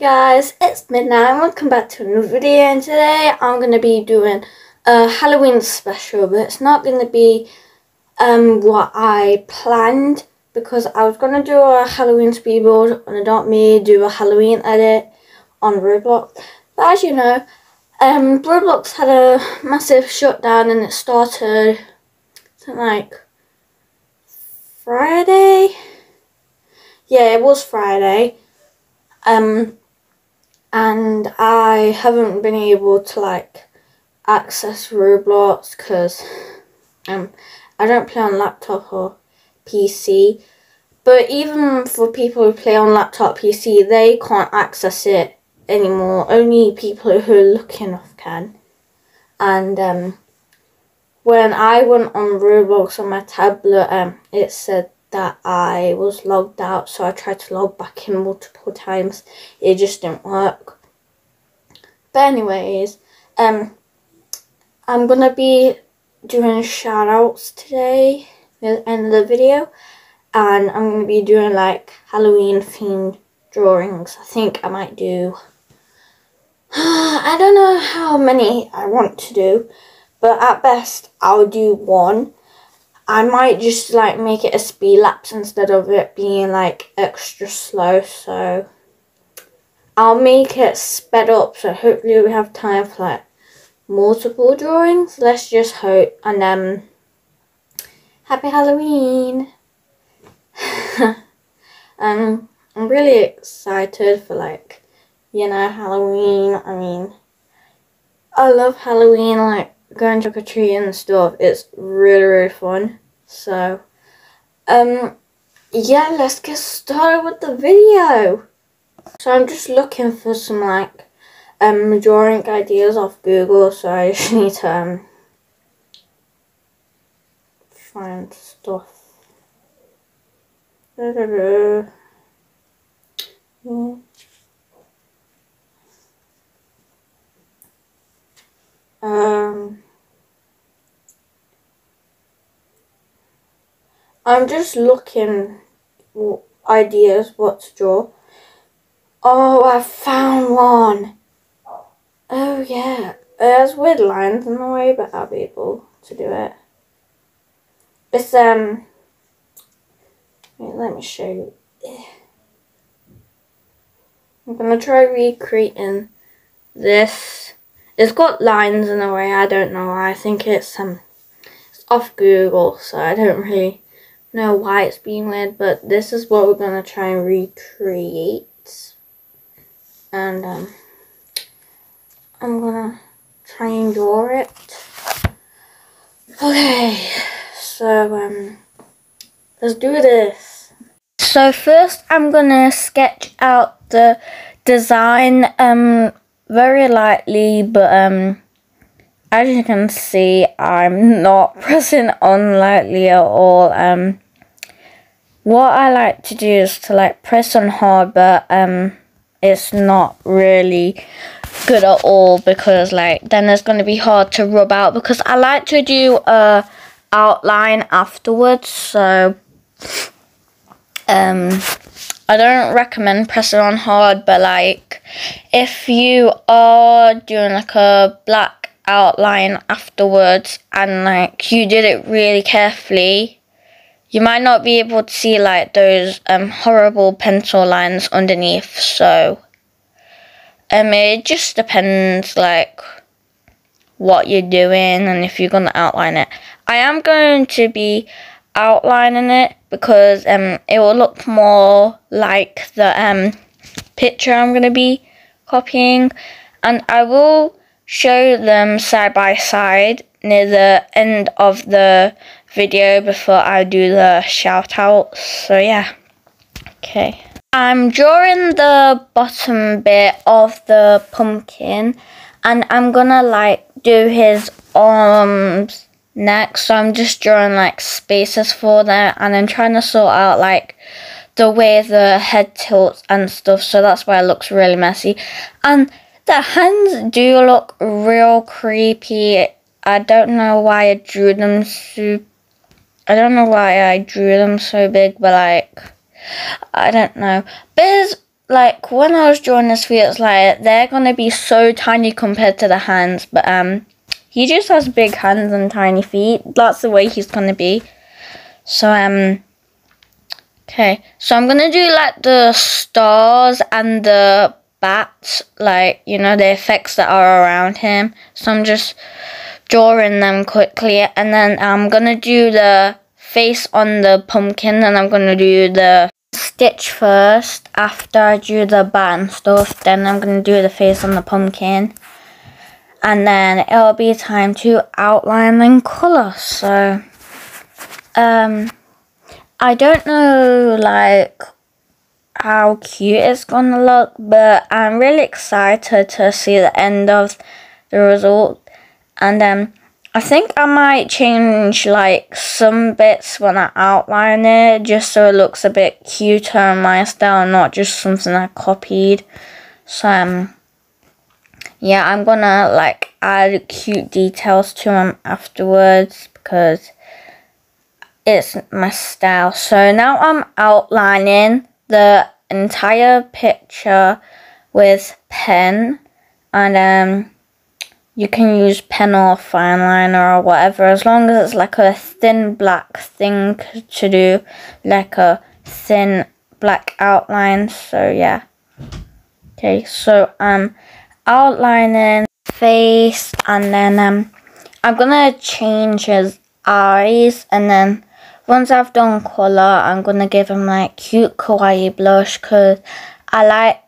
guys, it's Midnight. Welcome back to another video and today I'm going to be doing a Halloween special but it's not going to be um, what I planned because I was going to do a Halloween speedboard and I don't me do a Halloween edit on Roblox but as you know um, Roblox had a massive shutdown and it started like Friday? Yeah it was Friday. Um and I haven't been able to like access Roblox because um I don't play on laptop or PC. But even for people who play on laptop PC, they can't access it anymore. Only people who are lucky enough can. And um, when I went on Roblox on my tablet, um, it said that I was logged out, so I tried to log back in multiple times. It just didn't work. But anyways, um, I'm gonna be doing shout outs today the end of the video, and I'm gonna be doing like Halloween themed drawings. I think I might do. I don't know how many I want to do, but at best I'll do one I might just like make it a speed lapse instead of it being like extra slow so I'll make it sped up so hopefully we have time for like multiple drawings. Let's just hope and um happy Halloween. Um I'm really excited for like you know Halloween. I mean I love Halloween like going trick or treating and stuff. It's really, really fun. So, um, yeah, let's get started with the video. So I'm just looking for some like um drawing ideas off Google. So I just need to um find stuff. Um, I'm just looking ideas what to draw. Oh, I found one. Oh yeah, there's weird lines in the way, but I'll be able to do it. It's um. Let me show you. I'm gonna try recreating this it's got lines in a way, I don't know. I think it's um it's off Google, so I don't really know why it's being weird, but this is what we're gonna try and recreate. And um I'm gonna try and draw it. Okay, so um let's do this. So first I'm gonna sketch out the design um very lightly, but um, as you can see, I'm not pressing on lightly at all. Um, what I like to do is to like press on hard, but um, it's not really good at all because like then it's going to be hard to rub out because I like to do a outline afterwards. So um I don't recommend pressing on hard, but like if you are doing like a black outline afterwards and like you did it really carefully, you might not be able to see like those um horrible pencil lines underneath. So um it just depends like what you're doing and if you're gonna outline it. I am going to be outlining it because um it will look more like the um picture I'm going to be copying and I will show them side by side near the end of the video before I do the shout out so yeah okay I'm drawing the bottom bit of the pumpkin and I'm gonna like do his arms next. So I'm just drawing like spaces for them and I'm trying to sort out like the way the head tilts and stuff. So that's why it looks really messy. And the hands do look real creepy. I don't know why I drew them so... I don't know why I drew them so big, but like... I don't know. But like when I was drawing his feet, it's like they're gonna be so tiny compared to the hands, but um, he just has big hands and tiny feet. That's the way he's gonna be. So um, okay, so I'm gonna do like the stars and the bats, like you know the effects that are around him. So I'm just drawing them quickly, and then I'm gonna do the face on the pumpkin, and I'm gonna do the stitch first after I do the bat and stuff then I'm going to do the face on the pumpkin and then it'll be time to outline and colour so um I don't know like how cute it's gonna look but I'm really excited to see the end of the result and um I think I might change like some bits when I outline it just so it looks a bit cuter in my style not just something I copied. So um, yeah I'm gonna like add cute details to them afterwards because it's my style. So now I'm outlining the entire picture with pen and um you can use pen or fine liner or whatever as long as it's like a thin black thing to do like a thin black outline. So yeah. Okay so um outlining face and then um I'm gonna change his eyes and then once I've done colour I'm gonna give him like cute kawaii blush because I like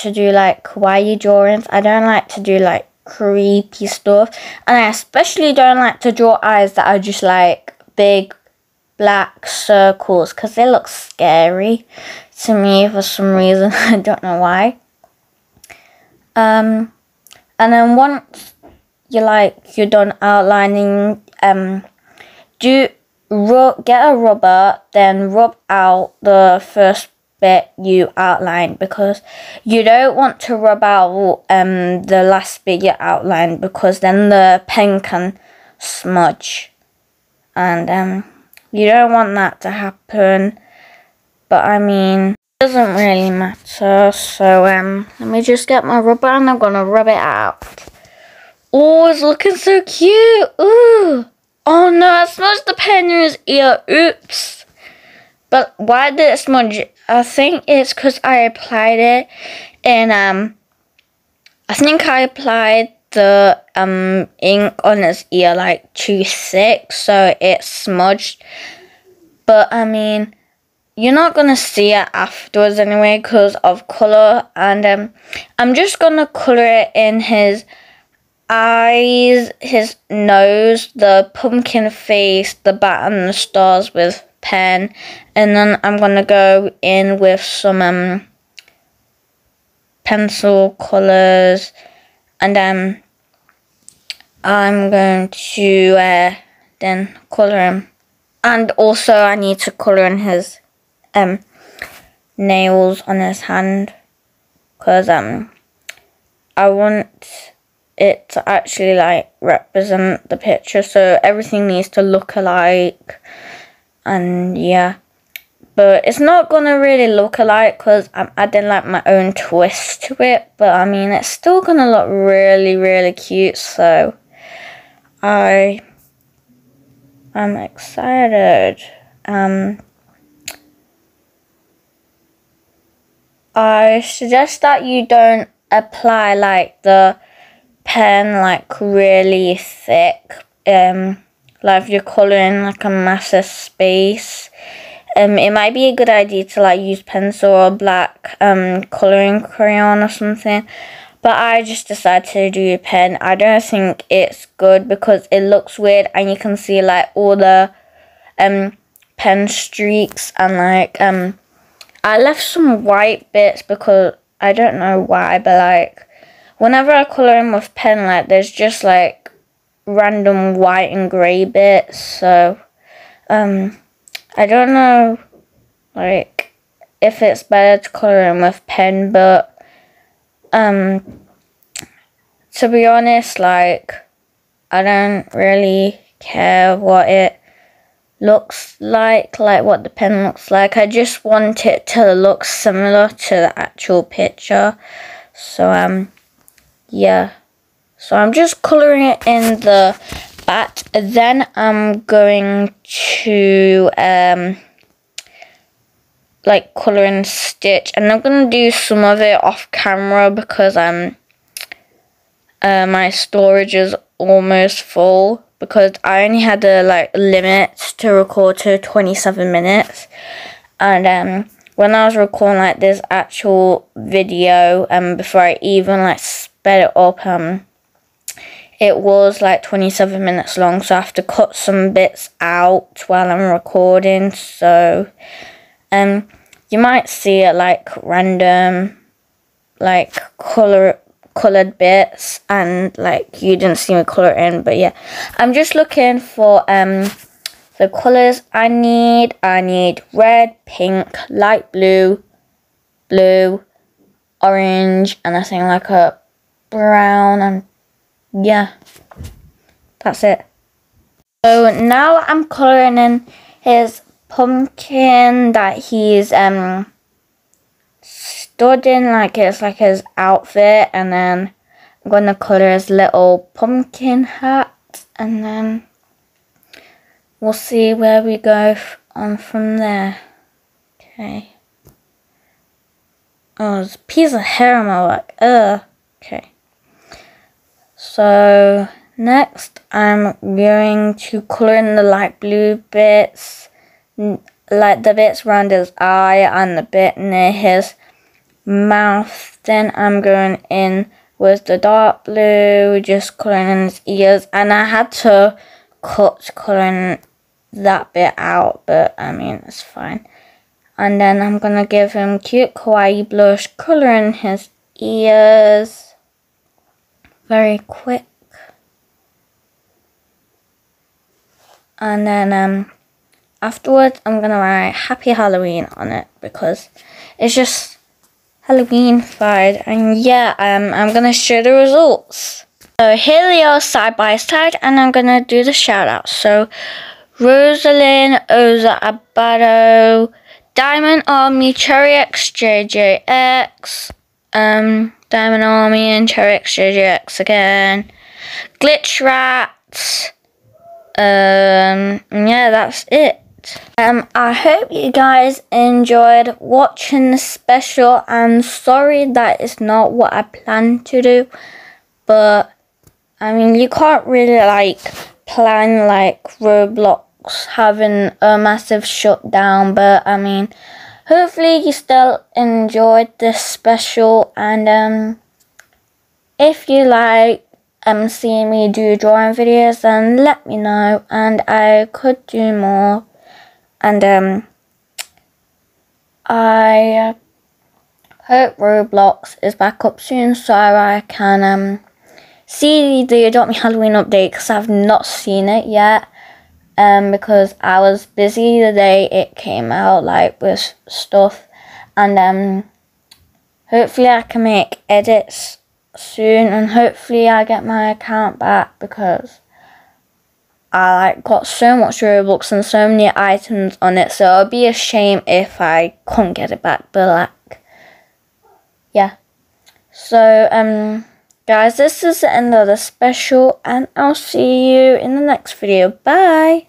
to do like kawaii drawings I don't like to do like creepy stuff. And I especially don't like to draw eyes that are just like big black circles because they look scary to me for some reason. I don't know why. Um, and then once you like you're done outlining, um, do get a rubber, then rub out the first bit you outlined because you don't want to rub out um, the last bit you outlined because then the pen can smudge. And um, you don't want that to happen. But I mean it doesn't really matter. So um, let me just get my rubber and I'm gonna rub it out. Oh it's looking so cute. Ooh oh no I smudged the pen in his ear oops but why did it smudge? I think it's because I applied it and um I think I applied the um ink on his ear like too thick so it smudged. But I mean you're not gonna see it afterwards anyway because of color and um I'm just gonna color it in his eyes, his nose, the pumpkin face, the bat and the stars with pen. And then I'm going to go in with some um, pencil colours and um, I'm going to uh, then colour him. And also I need to colour in his um, nails on his hand. Because um, I want it to actually like represent the picture. So everything needs to look alike and yeah. But it's not gonna really look alike because I'm adding like my own twist to it. But I mean it's still gonna look really really cute so I I'm excited. Um I suggest that you don't apply like the pen like really thick um like you're colouring like a massive space um, it might be a good idea to like use pencil or black um, colouring crayon or something but I just decided to do a pen. I don't think it's good because it looks weird and you can see like all the um, pen streaks and like um I left some white bits because I don't know why but like whenever I colour in with pen like there's just like random white and grey bits. So, um, I don't know, like, if it's better to colour in with pen, but, um, to be honest, like, I don't really care what it looks like, like what the pen looks like. I just want it to look similar to the actual picture. So, um, yeah. So I'm just colouring it in the back. Then I'm going to, um, like colour and stitch. And I'm going to do some of it off camera because, um, uh, my storage is almost full because I only had a like limit to record to 27 minutes and um when I was recording like this actual video um before I even like sped it up um it was like 27 minutes long so I have to cut some bits out while I'm recording so um you might see it like random like color colored bits and like you didn't see me color in but yeah. I'm just looking for um the colors i need. I need red pink light blue blue orange and i think like a brown and yeah that's it so now i'm coloring in his pumpkin that he's um stood in like it's like his outfit and then I'm gonna color his little pumpkin hat and then we'll see where we go on from there. Okay. Oh, there's a piece of hair on my back. Ugh. Okay. So next I'm going to color in the light blue bits like the bits around his eye and the bit near his mouth. Then I'm going in with the dark blue, just colouring in his ears. And I had to cut colouring that bit out, but I mean, it's fine. And then I'm going to give him cute kawaii blush, colouring his ears. Very quick. And then um, afterwards, I'm going to write Happy Halloween on it because it's just Halloween fired and yeah um, I'm gonna show the results. So here they are side by side and I'm gonna do the shout out. So Rosalind Oza Abado, Diamond Army, Cherry X JJX, um, Diamond Army and Cherry JJX again, Glitch Rats, um, yeah that's it. Um, I hope you guys enjoyed watching the special. I'm sorry that it's not what I planned to do, but I mean, you can't really like plan like Roblox having a massive shutdown, but I mean, hopefully you still enjoyed this special and um, if you like um seeing me do drawing videos then let me know and I could do more and um, I hope Roblox is back up soon so I can um, see the Adopt Me Halloween update because I've not seen it yet. Um, because I was busy the day it came out, like with stuff, and um, hopefully I can make edits soon, and hopefully I get my account back because I like got so much Robux and so many items on it, so it'd be a shame if I couldn't get it back. But like, yeah. So um, guys, this is the end of the special, and I'll see you in the next video. Bye.